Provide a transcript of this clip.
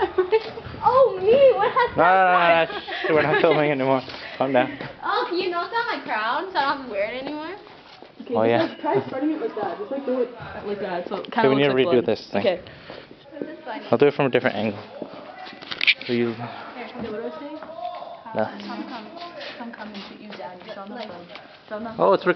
oh, me? What has No, no, no, no, we're not filming anymore. Calm down. Oh, can you knock out my crown so I don't have to wear it anymore? Okay, Oh, just yeah. like, try starting it like that. Just like do it like that. So it kind Okay, we need to like redo blood. this thing. Okay. I'll do it from a different angle. So you, Here, Okay, what do I say? no. come, come, come, come and shoot you down. You saw the phone. Oh, it's